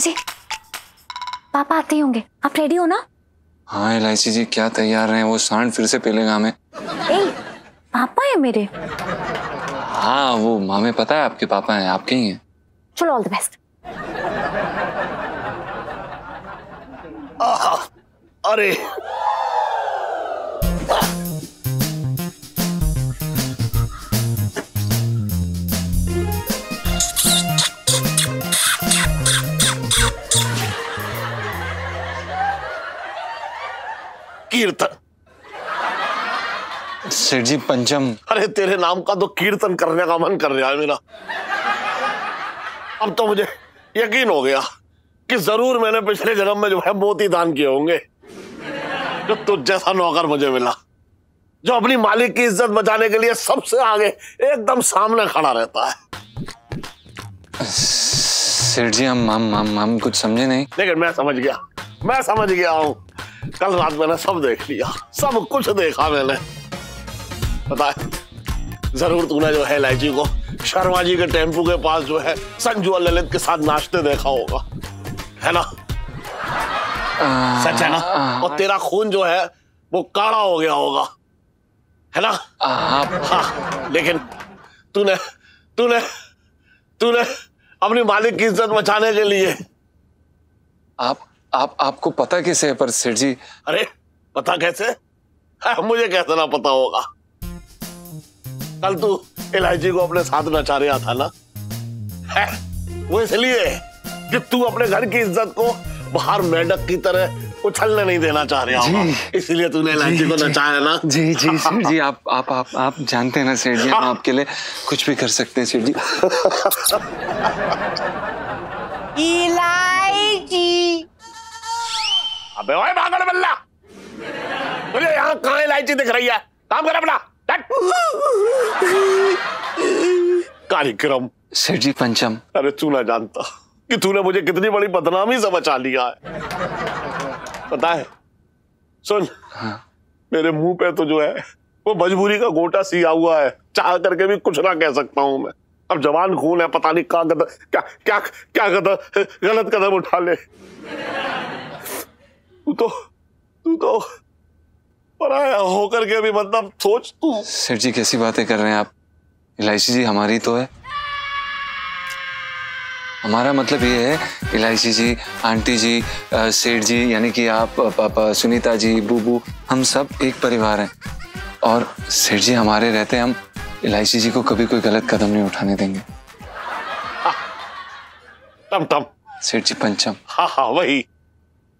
जी। पापा आते ही होंगे। आप रेडी हो ना? हाँ एल जी क्या तैयार हैं? वो सांड फिर से पेलेगा हमें ए पापा है मेरे। हाँ वो मामे पता है आपके पापा हैं आपके ही हैं। चलो ऑल द बेस्ट अरे कीर्तन सेठ जी पंचम। अरे तेरे नाम का तो कीर्तन करने का मन कर रहा है मेरा। अब तो मुझे यकीन हो गया कि ज़रूर मैंने पिछले जन्म में जो है मोती दान किए होंगे जो तुझ जैसा नौकर मुझे मिला जो अपनी मालिक की इज़्ज़त बचाने के लिए सबसे आगे एकदम सामने खड़ा रहता है। सेठ जी हम हम हम हम कुछ समझे नहीं। लेकिन मैं समझ गया मैं समझ गया हूँ कल रात मैंने सब देख लिया। सब कुछ देखा मैंने। पता है ज़रूर तूने जो है इलायची को शर्मा जी के टेंपू के पास जो है संजू और ललित के साथ नाचते देखा होगा। है ना? सच है ना? और तेरा खून जो है वो काड़ा हो गया होगा। है ना? हाँ लेकिन तूने तूने तूने अपनी मालिक की इज़्ज़त बचाने के लिए आप आप आपको पता कैसे है पर सेठ जी? अरे पता कैसे? है, मुझे कैसे ना पता होगा? कल तू इलायची को अपने साथ नचा रहा था ना? है, वो इसलिए कि तू अपने घर की इज़्ज़त को बाहर मेढक की तरह उछलने नहीं देना चाह रहा इसलिए तूने इलायची को नचाया ना? जी जी सेठ जी आप आप आप आप जानते हैं ना सेठ जी हम आपके लिए कुछ भी कर सकते हैं सेठ जी। इलायची अबे ओए पागल बल्ला। मुझे यहाँ कहाँ इलायची दिख रही है? काम कर अपना। कार्यक्रम। सेठ जी पंचम। अरे तू ना जानता कि तूने मुझे कितनी बड़ी बदनामी से बचा लिया है। पता है? सुन। हाँ। मेरे मुँह पे तो जो है वो मजबूरी का गोटा सिया हुआ है। चाह करके भी कुछ ना कह सकता हूँ मैं। अब जवान खून है पता नहीं कहाँ कदम क्या क्या क्या कदम गलत कदम उठा ले। तू तो तू तो पराया होकर के भी मतलब सोच तू। सेठ जी कैसी बातें कर रहे हैं आप? इलायची जी हमारी तो है। हमारा मतलब ये है इलायची जी आंटी जी सेठ जी यानी कि आप पापा सुनीता जी बूबू हम सब एक परिवार हैं। और सेठ जी हमारे रहते हम इलायची जी को कभी कोई गलत कदम नहीं उठाने देंगे। टम टम। सेठ जी पंचम। हाँ हाँ वही।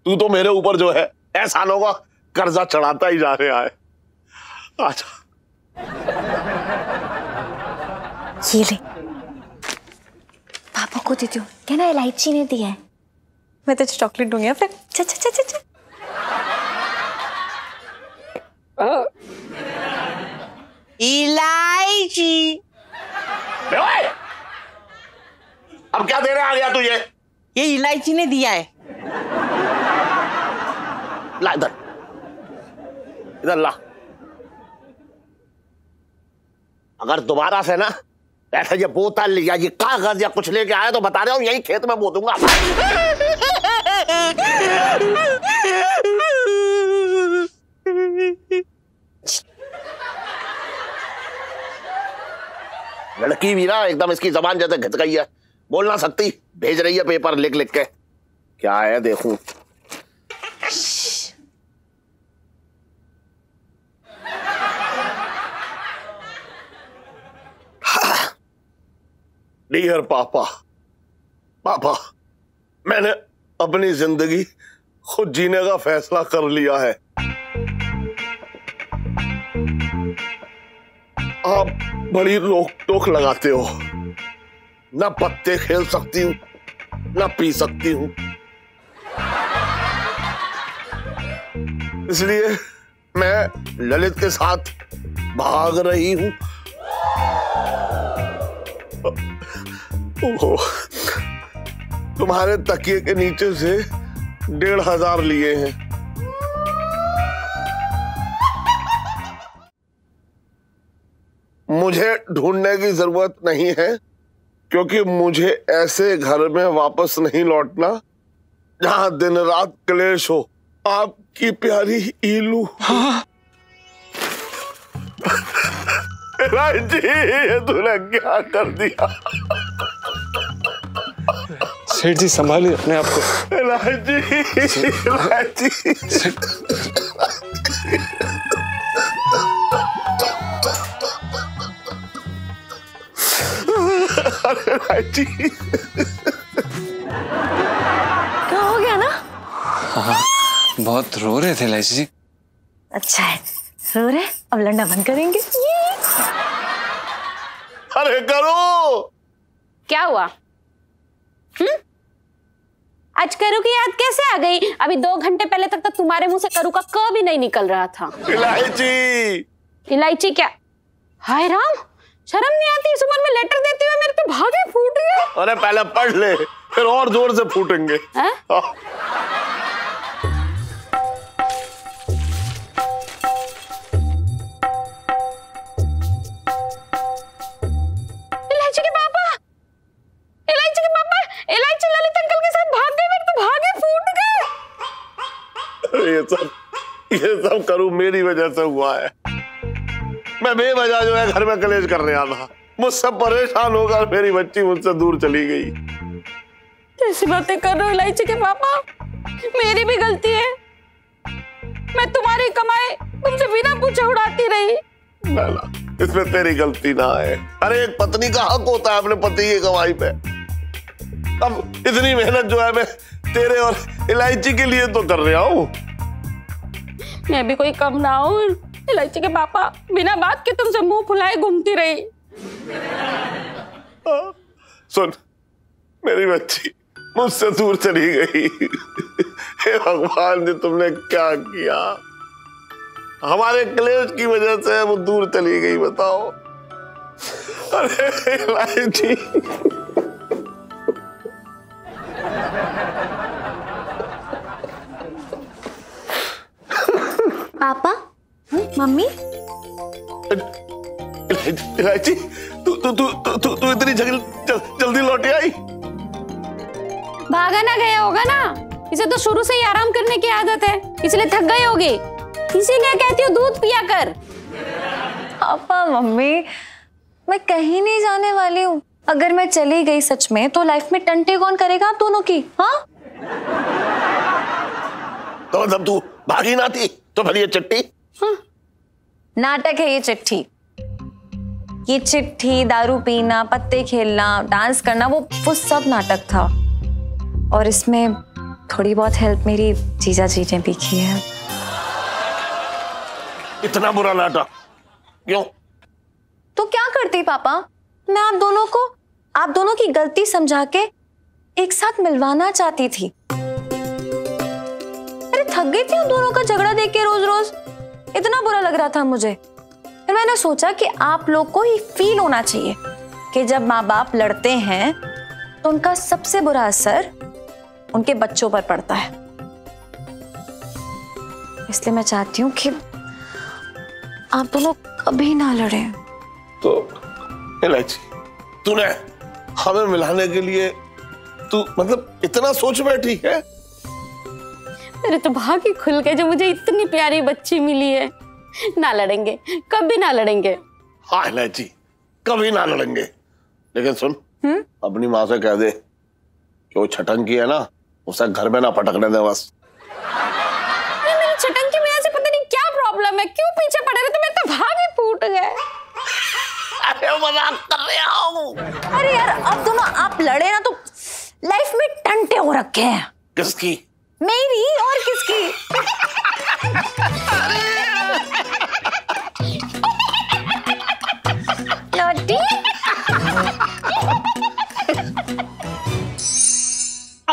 तू तो मेरे ऊपर जो है ऐसा का कर्जा चढ़ाता ही जा रहा है अच्छा ये ले। पापा को देती क्या ना इलायची ने दिया है? मैं तुझे चॉकलेट दूँगी हाँ, फिर? चल चल चल चल इलायची। अब क्या देने आ गया तुझे ये इलायची ने दिया है। ला इधर इधर ला अगर दोबारा से ना ऐसे ये बोतल या ये कागज़ या कुछ लेके आया तो बता रहा हूँ यही खेत में बो दूँगा लड़की भी ना एकदम इसकी जबान जैसे घिस गई है बोल ना सकती भेज रही है पेपर लिख लिख के क्या है देखूँ डियर पापा पापा मैंने अपनी ज़िंदगी खुद जीने का फैसला कर लिया है। आप बड़ी रोक टोक लगाते हो। ना पत्ते खेल सकती हूँ, ना पी सकती हूँ। इसलिए मैं ललित के साथ भाग रही हूँ। ओहो, तुम्हारे तकिए के नीचे से डेढ़ हज़ार लिए हैं। मुझे ढूँढने की ज़रूरत नहीं है क्योंकि मुझे ऐसे घर में वापस नहीं लौटना जहाँ दिन रात क्लेश हो। आपकी प्यारी ईलू। राय जी ये तूने क्या कर दिया? सेठ जी संभालिए अपने आप को। राय जी राय जी अरे राय जी क्या हो गया ना? हाँ बहुत रो रहे थे इलायची जी। अच्छा है। रो रहे अब लंडा बंद करेंगे। अरे करो। क्या हुआ? हम्म? आज करू की याद कैसे आ गई? अभी दो घंटे पहले तक तो तुम्हारे मुँह से करू का क भी नहीं निकल रहा था। इलायची। इलायची क्या? हाय राम शर्म नहीं आती? इस उम्र में लेटर देते हुए मेरे तो भागे फूट गए। अरे पहले पढ़ ले फिर और ज़ोर से फूटेंगे। ये सब ये सब करूँ मेरी वजह से हुआ है। मैं बेवजह जो है घर में कलेश करने था। मुझसे परेशान होकर मेरी बच्ची मुझसे दूर चली गई। कैसी बातें कर रहे हो इलायची के पापा? मेरी भी गलती है। मैं तुम्हारी कमाई तुमसे बिना पूछे उड़ाती रही। ना इसमें तेरी गलती ना है। अरे एक पत्नी का हक होता है अपने पति की कमाई पे। अब इतनी मेहनत जो है मैं तेरे और इलायची के लिए तो कर रहा हूँ। मैं भी कोई कम ना हूँ। इलायची के पापा बिना बात के तुमसे मुँह फुलाए घूमती रही। सुन, मेरी बच्ची मुझसे दूर चली गई। हे भगवान जी, तुमने क्या किया? हमारे क्लेश की वजह से वो दूर चली गई, बताओ। अरे, इलायची। पापा? मम्मी? इलायची तू तू तू तू तू तू इतनी जल, जल, जल्दी लौटी आई। भागा ना गया होगा ना? इसे तो शुरू से ही आराम करने की आदत है इसलिए थक गई होगी। इसीलिए कहती हूँ दूध पिया कर? पापा मम्मी मैं कहीं नहीं जाने वाली हूँ। अगर मैं चली गई सच में तो लाइफ में टंटे कौन करेगा आप दोनों की हाँ? तो मतलब तू भागी ना थी? तो फिर ये चिट्ठी। नाटक है ये चिट्ठी। ये चिट्ठी दारू पीना पत्ते खेलना डांस करना वो वो सब नाटक था। और इसमें थोड़ी बहुत हेल्प मेरी जीजा जी ने भी की है। इतना बुरा नाटक। क्यों? तो क्या करती पापा? मैं आप दोनों को आप दोनों की गलती समझा के एक साथ मिलवाना चाहती थी। थक गई थी उन दोनों का झगड़ा देख के रोज रोज इतना बुरा लग रहा था मुझे। फिर मैंने सोचा कि आप लोग को ही फील होना चाहिए कि जब माँ बाप लड़ते हैं तो उनका सबसे बुरा असर उनके बच्चों पर पड़ता है। इसलिए मैं चाहती हूँ कि आप दोनों कभी ना लड़े। तो तूने हमें मिलाने के लिए तू मतलब इतना सोच बैठी है? मेरे तो भाग ही खुल गए जो मुझे इतनी प्यारी बच्ची मिली है। ना लड़ेंगे कभी ना लड़ेंगे। हाँ इलायची कभी ना लड़ेंगे। लेकिन सुन अपनी माँ से कह दे कि वो छटंकी है ना उसे घर में ना पटकने दे बस। अरे मेरी छटन की वजह पता नहीं क्या प्रॉब्लम है क्यों पीछे पड़े रहे तो मेरे तो भाग ही फूट गए। अरे मज़ाक कर रहा हूँ। अरे यार अब दोनों आप लड़े ना तो लाइफ में टंटे हो रखे हैं। किसकी? मेरी और किसकी? लौटी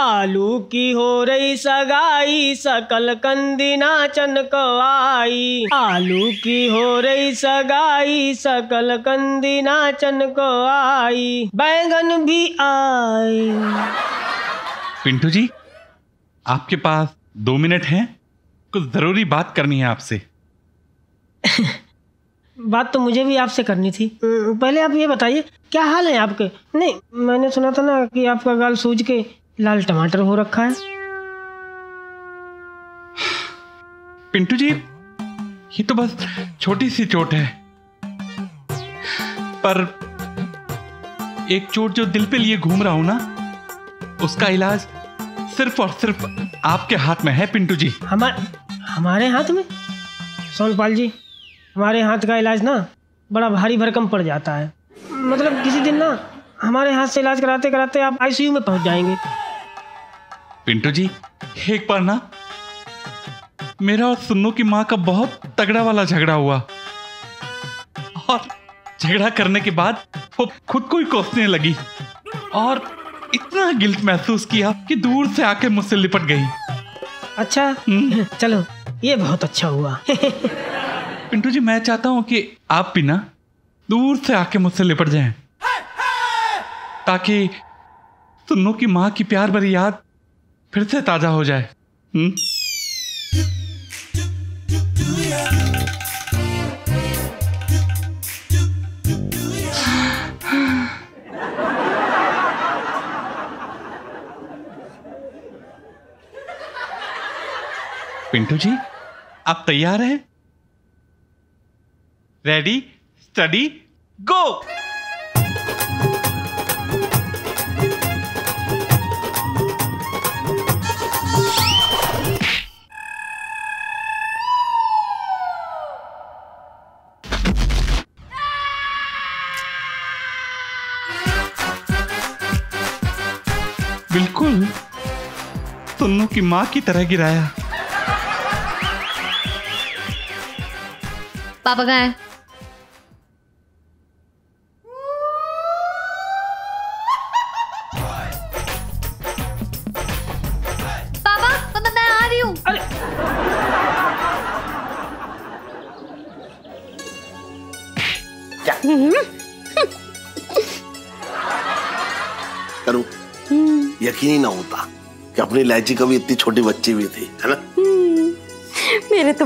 आलू की हो रही सगाई सकल कंदी नाचन को आई आलू की हो रही सगाई सकल कंदी नाचन को आई बैंगन भी आई। पिंटू जी आपके पास दो मिनट हैं? कुछ ज़रूरी बात करनी है आपसे। बात तो मुझे भी आपसे करनी थी। पहले आप ये बताइए क्या हाल है आपके? नहीं मैंने सुना था ना कि आपका गाल सूज के लाल टमाटर हो रखा है। पिंटू जी ये तो बस छोटी सी चोट है। पर एक चोट जो दिल पे लिए घूम रहा हूँ ना उसका इलाज सिर्फ़ और सिर्फ़ आपके हाथ में है पिंटू जी। हमारे हमारे हाथ में? सोनपाल जी हमारे हाथ का इलाज ना बड़ा भारी भरकम पड़ जाता है। मतलब किसी दिन ना हमारे हाथ से इलाज कराते कराते आप आईसीयू में पहुँच जाएँगे। पिंटू जी एक बार ना मेरा और सुन्नू की माँ का बहुत तगड़ा वाला झगड़ा हुआ। और झगड़ा करने के बाद वो खुद को ही कोसने लगी। और इतना गिल्ट महसूस किया कि दूर से आके मुझसे लिपट गई। अच्छा हम्म। चलो ये बहुत अच्छा हुआ। पिंटू जी मैं चाहता हूँ कि आप भी ना दूर से आके मुझसे लिपट जाएँ ताकि सुन्नू की माँ की प्यार भरी याद फिर से ताज़ा हो जाए। हम्म। पिंटू जी, आप तैयार हैं? रेडी स्टडी गो बिल्कुल सुन्नू की माँ की तरह गिराया। पापा कहाँ है? पापा पापा मैं आ रही हूँ। करूँ? यकीन ही ना होता कि अपनी इलायची कभी इतनी छोटी बच्ची भी थी है ना? मेरे तो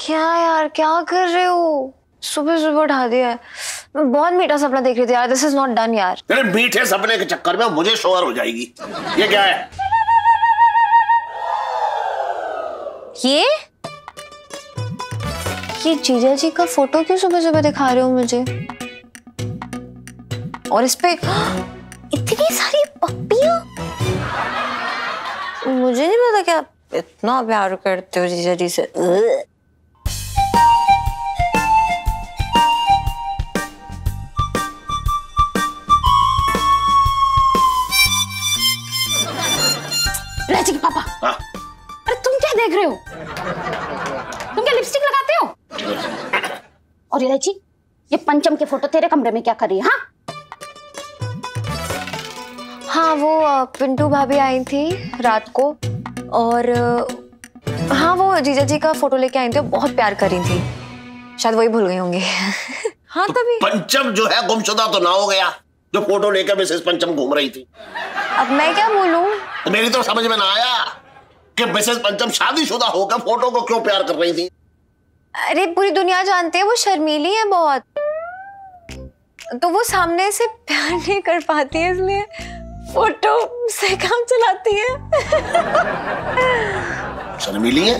क्या यार क्या कर रहे हो? सुबह सुबह उठा दिया है। मैं बहुत मीठा सपना देख रही थी यार दिस इज़ नॉट डन यार। तेरे मीठे सपने के चक्कर में मुझे शोर हो जाएगी। ये क्या है? ये? ये जीजा जी का फ़ोटो क्यों सुबह सुबह दिखा रहे हो मुझे? और इस पे इतनी सारी पप्पियाँ? मुझे नहीं पता कि आप इतना प्यार करते हो जीजा जी से राज़ी पापा। हाँ? अरे तुम क्या देख रहे हो? तुम क्या लिपस्टिक लगाते हो? और इलायची ये पंचम के फ़ोटो तेरे कमरे में क्या कर रही है हाँ? हाँ वो पिंटू भाभी आई थी रात को और हाँ वो जीजा जी का फ़ोटो लेके आई थी बहुत प्यार कर रही थी। शायद वही भूल गई होंगी। हाँ तभी। पंचम जो है गुमशुदा तो ना हो गया जो फ़ोटो लेकर मिसेस पंचम घूम रही थी। अब मैं क्या बोलूँ? तो मेरी तो समझ में ना आया कि मिसेस पंचम शादीशुदा होकर फ़ोटो को क्यों प्यार कर रही थी। अरे पूरी दुनिया जानती है वो शर्मीली है बहुत। तो वो सामने से प्यार नहीं कर पाती है इसलिए फ़ोटो से काम चलाती है। शर्मीली है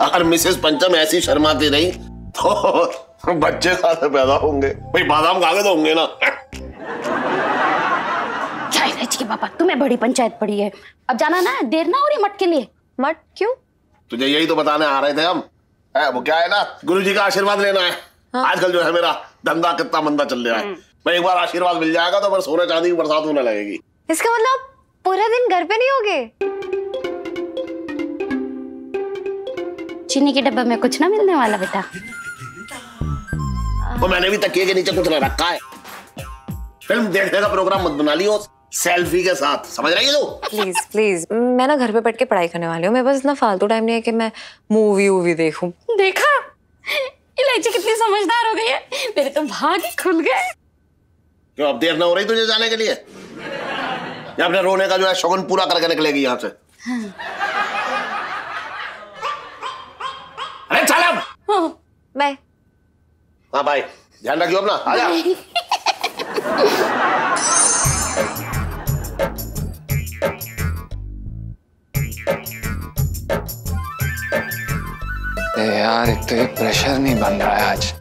अगर मिसेस पंचम ऐसी शर्माती रही। तो बच्चे कहाँ पैदा होंगे। भाई बादाम खा के तो होंगे ना। पापा तुम्हें बड़ी पंचायत पड़ी है। अब जाना ना देर ना हो रही मट के लिए। मत क्यों? तुझे यही तो बताने आ रहे थे हम। है, वो क्या है ना गुरु जी का आशीर्वाद लेना है। हाँ? आजकल जो है मेरा धंधा कितना मंदा चल रहा है। मैं एक बार आशीर्वाद मिल जाएगा तो फिर सोने चांदी की बरसात होने लगेगी। इसका मतलब पूरा दिन घर पे नहीं होगे? चीनी के डब्बे में कुछ ना मिलने वाला बेटा। तो मैंने भी तकिए के नीचे कुछ ना रखा है। फ़िल्म देखने का प्रोग्राम मत बना लियो सेल्फी के साथ। समझ रही है तू? प्लीज़ प्लीज़ मैं ना घर पे बैठ के पढ़ाई करने वाली हूँ। मेरे पास इतना फालतू टाइम नहीं है कि मैं मूवी वूवी देखूँ। देखा? इलायची कितनी समझदार हो गई है। मेरे तो भाग ही खुल गए। क्यों अब देर ना हो रही तुझे जाने के लिए? या अपने रोने का जो है शगुन पूरा करके निकलेगी यहाँ से। अरे चल बाय। हाँ भाई ध्यान रखियो अपना। आ जा। यार एक तो ये प्रेशर नहीं बन रहा है आज।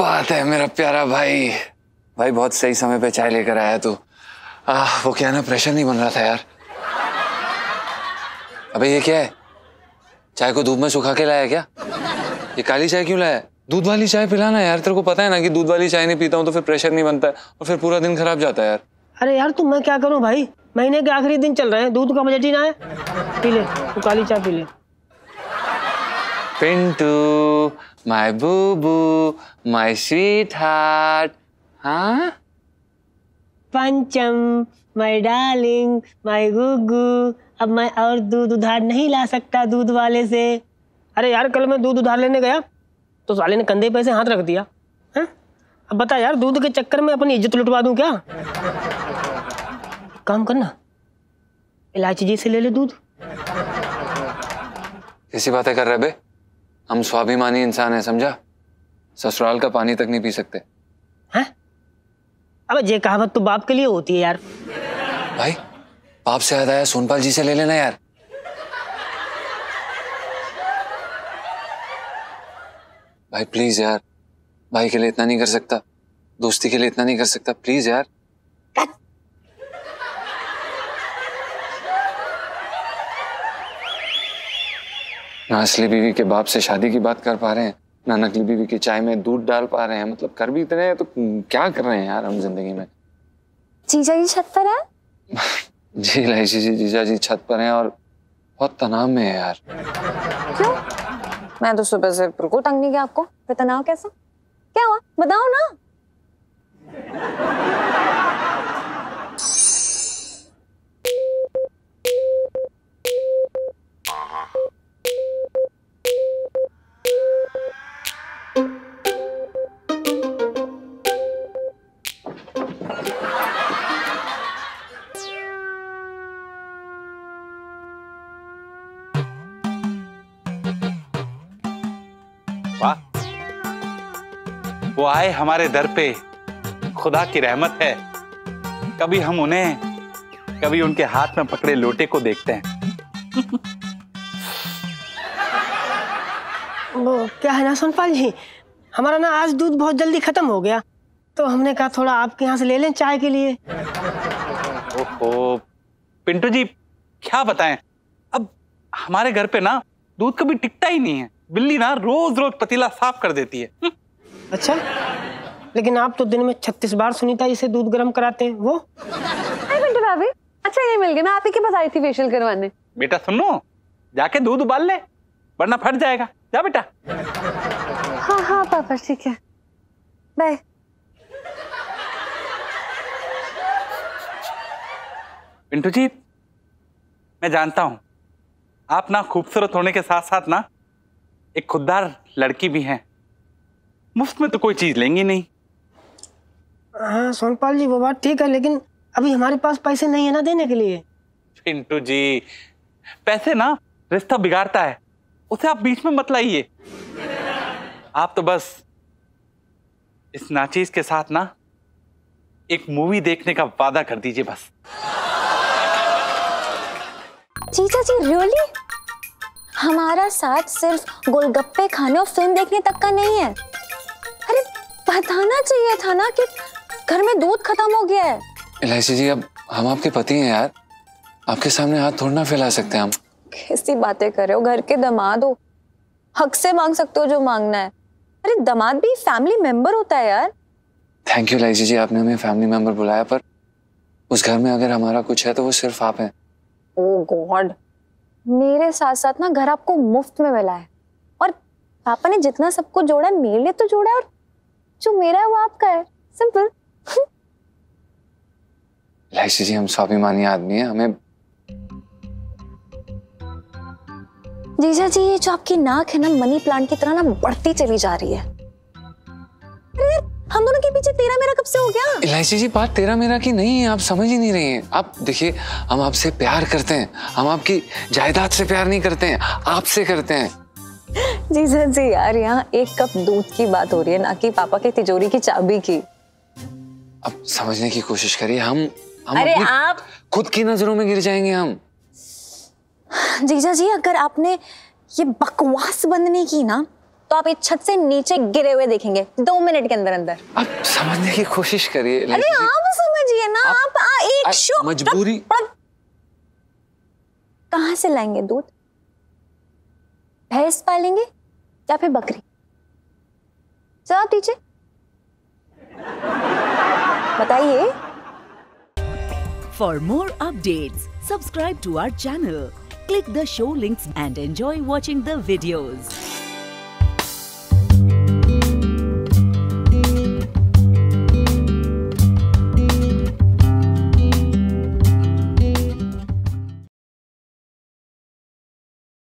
बात है मेरा प्यारा भाई। भाई बहुत सही समय पे चाय लेकर आया तू। आ, वो क्या ना प्रेशर नहीं बन रहा था यार। अबे ये क्या है? चाय को धूप में सुखा के लाया क्या? ये काली चाय क्यों लाया? दूध वाली चाय पिलाना यार तेरे को पता है ना कि दूध वाली चाय नहीं पीता हूँ तो फिर प्रेशर नहीं बनता है और फिर पूरा दिन खराब जाता है यार। अरे यार तुम मैं क्या करूँ भाई? महीने के आखिरी दिन चल रहे हैं दूध का बजट ही ना है। पी ले तू काली चाय पी ले। Pintu my Bubu my sweetheart हाँ पंचम माय डार्लिंग माय गुगू अब मैं और दूध उधार नहीं ला सकता दूध वाले से। अरे यार कल मैं दूध उधार लेने गया तो साले ने कंधे पैसे हाथ रख दिया। हैं? अब बता यार दूध के चक्कर में अपनी इज़्ज़त लुटवा दूँ क्या? काम करना। इलायची जी से ले ले दूध। कैसी बातें कर रहे बे। हम स्वाभिमानी इंसान है समझा? ससुराल का पानी तक नहीं पी सकते। हैं? अबे ये कहावत तो बाप के लिए होती है यार। भाई बाप से याद आया सोनपाल जी से ले लेना यार। भाई प्लीज़ यार भाई के लिए इतना नहीं कर सकता दोस्ती के लिए इतना नहीं कर सकता प्लीज़ यार। ना असली बीवी के बाप से शादी की बात कर पा रहे हैं ना नकली बीवी की चाय में दूध डाल पा रहे हैं। मतलब कर भी इतने हैं तो क्या कर रहे हैं यार हम ज़िंदगी में? जीजा जी छत पर है? जी लाइसी जी जीजा जी छत पर हैं और बहुत तनाव में है यार। क्यों? मैं तो सुबह से बिल्कुल तंग नहीं किया आपको। फिर तनाव कैसा? क्या हुआ? बताओ ना। वो आए हमारे दर पे। खुदा की रहमत है। कभी हम उन्हें कभी उनके हाथ में पकड़े लोटे को देखते हैं। वो क्या है ना सोनपाल जी? हमारा ना आज दूध बहुत जल्दी खत्म हो गया। तो हमने कहा थोड़ा आपके यहाँ से ले लें चाय के लिए। ओहो पिंटू जी क्या बताएँ? अब हमारे घर पे ना दूध कभी टिकता ही नहीं है। बिल्ली ना रोज रोज पतीला साफ़ कर देती है। अच्छा? लेकिन आप तो दिन में छत्तीस बार सुनीता जी से दूध गर्म कराते हैं वो? अरे पिंटू भाभी अच्छा ये मिल गया मैं आप ही के पास आई थी फेशियल करवाने। बेटा सुनो। जाके दूध उबाल ले वरना फट जाएगा। जा बेटा। हाँ हाँ पापा ठीक है। बाय। पिंटू जी मैं जानता हूँ आप ना खूबसूरत होने के साथ साथ ना एक खुददार लड़की भी हैं। मुफ़्त में तो कोई चीज़ लेंगी नहीं। हाँ सोनपाल जी वो बात ठीक है लेकिन अभी हमारे पास पैसे नहीं है ना देने के लिए। पिंटू जी पैसे ना रिश्ता बिगाड़ता है। उसे आप बीच में मत लाइए। आप तो बस इस नाचीज के साथ ना एक मूवी देखने का वादा कर दीजिए बस। जीजा जी रियली हमारा साथ सिर्फ़ गोलगप्पे खाने और फ़िल्म देखने तक का नहीं है। अरे बताना चाहिए था ना कि घर में दूध खत्म हो गया है। एलआईसी जी अब हम आपके पति हैं यार। आपके सामने हाथ थोड़ा ना फैला सकते हम। कैसी बातें कर रहे हो? घर के दामाद हो। हक से मांग सकते हो जो मांगना है। अरे दामाद भी फैमिली मेंबर होता है यार। थैंक यू लाइसी जी आपने हमें फैमिली मेंबर बुलाया पर उस घर में अगर हमारा कुछ है तो वो सिर्फ़ आप हैं। ओ गॉड मेरे साथ साथ ना घर आपको मुफ़्त में मिला है। और पापा ने जितना सबको जोड़ा है मेरे लिए तो जोड़ा है और जो मेरा है वो आपका है। सिंपल इलायची जी हम स्वाभिमानी आदमी हैं हमें जीजा जी ये जो आपकी नाक है ना मनी प्लांट की तरह ना बढ़ती चली जा रही है। हम दोनों के पीछे तेरा मेरा कब से हो गया? इलायची जी बात तेरा मेरा की नहीं है आप समझ ही नहीं रही हैं। आप देखिए हम आपसे प्यार करते हैं हम आपकी जायदाद से प्यार नहीं करते हैं आपसे करते हैं। जीजा जी यार यहाँ एक कप दूध की बात हो रही है ना कि पापा की तिजोरी की चाबी की। अब समझने की कोशिश करिए हम हम अरे आप खुद की नज़रों में गिर जाएँगे हम। जीजा जी अगर आपने ये बकवास बंद नहीं की ना तो आप इस छत से नीचे गिरे हुए देखेंगे दो मिनट के अंदर अंदर। आप समझने की कोशिश करिए अरे आप समझिए ना आप- आप, आ, एक मजबूरी- कहाँ से लाएँगे दूध? भैंस पालेंगे या फिर बकरी? जवाब दीजिए। बताइए। For more update subscribe to our channel click the show links and enjoy watching the videos